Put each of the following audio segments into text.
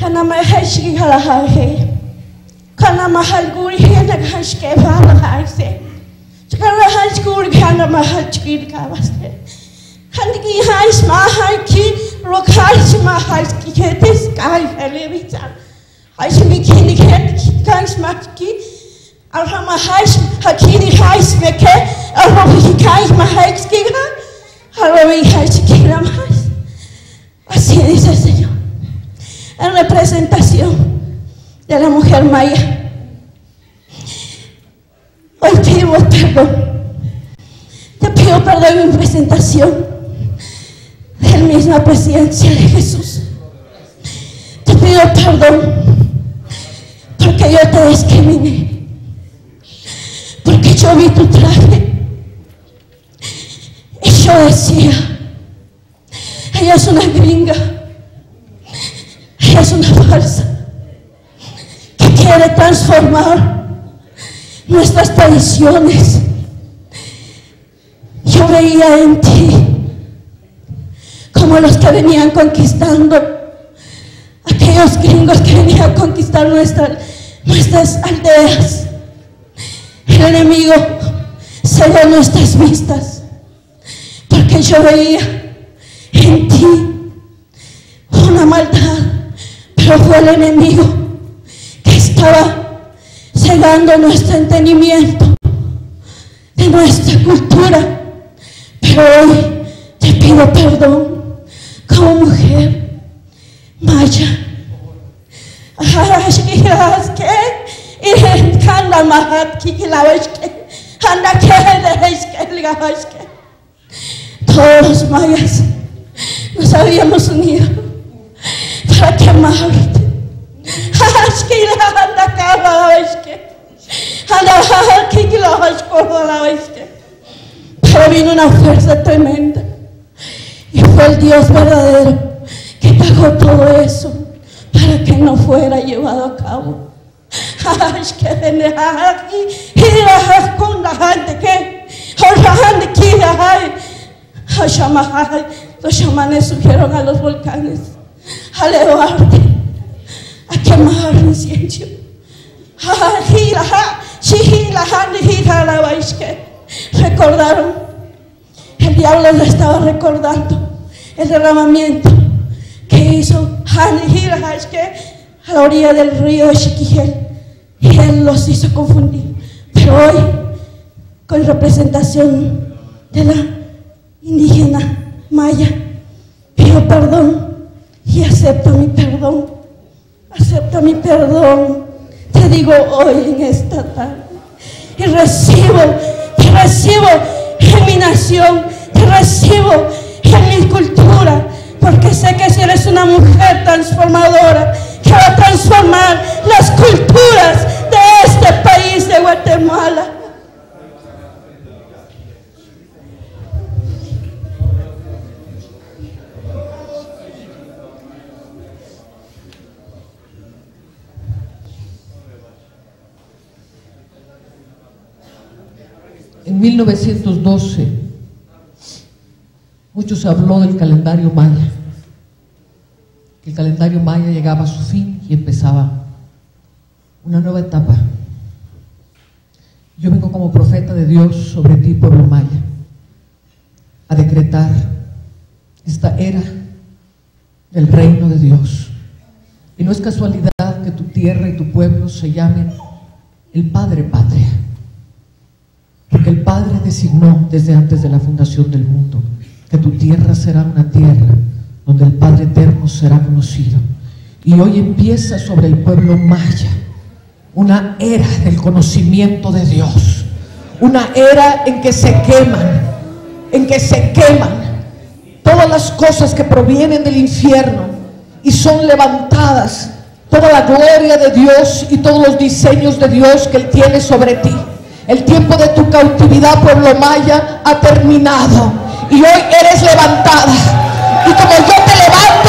kana mahashiki kala hahe kana mahal guri na hash ke bana haise kana hash guri kana mahashiki mahal waste kan ki haish ma hai ki rokhaish ma haish ki hetis kai hele bichar haish mi ki ni het kan smak ki alha ma haish hakini haish meke alha ki kai ma haish ki hallo mi haish ki ma haish maya. Hoy pedimos perdón. Te pido perdón en presentación de la misma presencia de Jesús. Te pido perdón porque yo te discriminé. Porque yo vi tu traje. Y yo decía, ella es una gringa. Ella es una falsa. Quiere transformar nuestras tradiciones. Yo veía en ti como los que venían conquistando, aquellos gringos que venían a conquistar nuestras, aldeas. El enemigo cegó nuestras vistas, porque yo veía en ti una maldad, pero fue el enemigo estaba cegando nuestro entendimiento de nuestra cultura. Pero hoy te pido perdón como mujer maya. Todos mayas nos habíamos unido para quemarte. Pero vino una fuerza tremenda. Y fue el Dios verdadero que pagó todo eso para que no fuera llevado a cabo. Los chamanes subieron a los volcanes a elevarte, a quemar incienso. Recordaron, el diablo le estaba recordando el derramamiento que hizo a la orilla del río Chiquijel y él los hizo confundir. Pero hoy, con representación de la indígena maya, pido perdón y acepto mi perdón. Acepta mi perdón. Te digo hoy en esta tarde. Y recibo, te recibo en mi nación, te recibo en mi cultura, porque sé que si eres una mujer transformadora, que va a transformar las culturas de este país de Guatemala. En 1912, muchos habló del calendario maya, que el calendario maya llegaba a su fin y empezaba una nueva etapa. Yo vengo como profeta de Dios sobre ti, pueblo maya, a decretar esta era del reino de Dios. Y no es casualidad que tu tierra y tu pueblo se llamen el Padre Patria. El Padre designó desde antes de la fundación del mundo que tu tierra será una tierra donde el Padre eterno será conocido. Y hoy empieza sobre el pueblo maya una era del conocimiento de Dios. Una era en que se queman, en que se queman todas las cosas que provienen del infierno y son levantadas toda la gloria de Dios y todos los diseños de Dios que Él tiene sobre ti. El tiempo de tu cautividad, pueblo maya, ha terminado. Y hoy eres levantada. Y como yo te levanto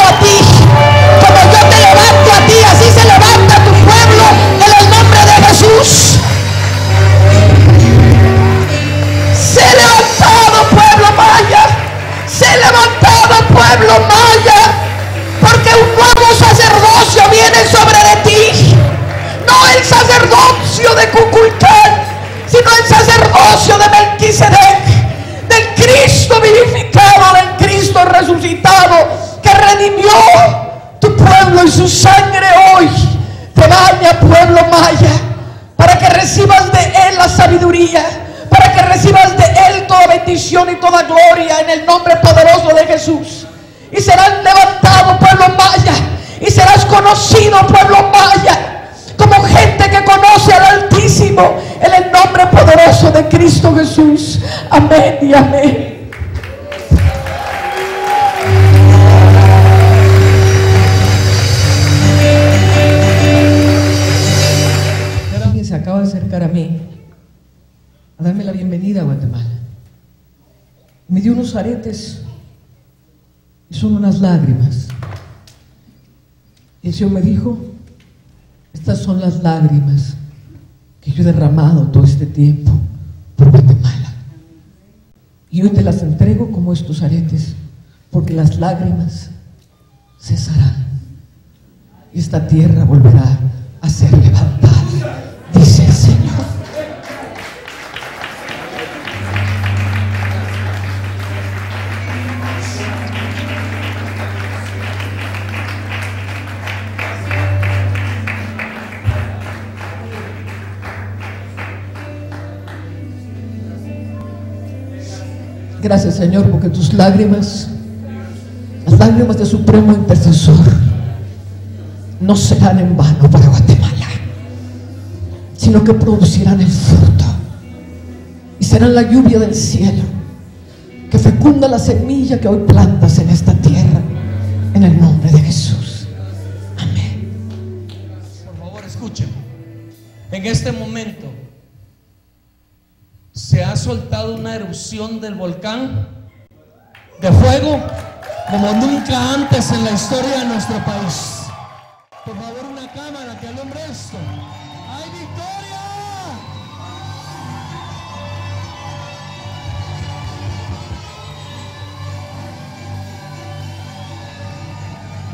tu pueblo y su sangre hoy te baña, pueblo maya, para que recibas de Él la sabiduría, para que recibas de Él toda bendición y toda gloria en el nombre poderoso de Jesús. Y serás levantado, pueblo maya, y serás conocido, pueblo maya, como gente que conoce al Altísimo en el nombre poderoso de Cristo Jesús. Amén y amén. Me dio unos aretes y son unas lágrimas. Y el Señor me dijo, estas son las lágrimas que yo he derramado todo este tiempo por Guatemala. Y hoy te las entrego como estos aretes, porque las lágrimas cesarán. Y esta tierra volverá a ser levantada, Gracias Señor porque tus lágrimas, las lágrimas de Supremo Intercesor, no serán en vano para Guatemala, sino que producirán el fruto y serán la lluvia del cielo que fecunda la semilla que hoy plantas en esta tierra, en el nombre de Jesús. Amén. Por favor, escuchen. En este momento soltado una erupción del volcán de fuego como nunca antes en la historia de nuestro país. Por favor, una cámara que alumbre esto. ¡Hay victoria!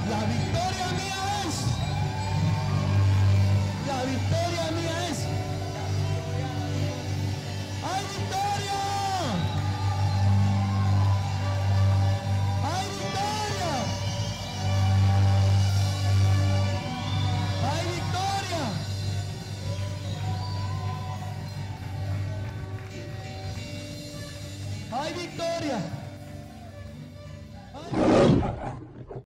La victoria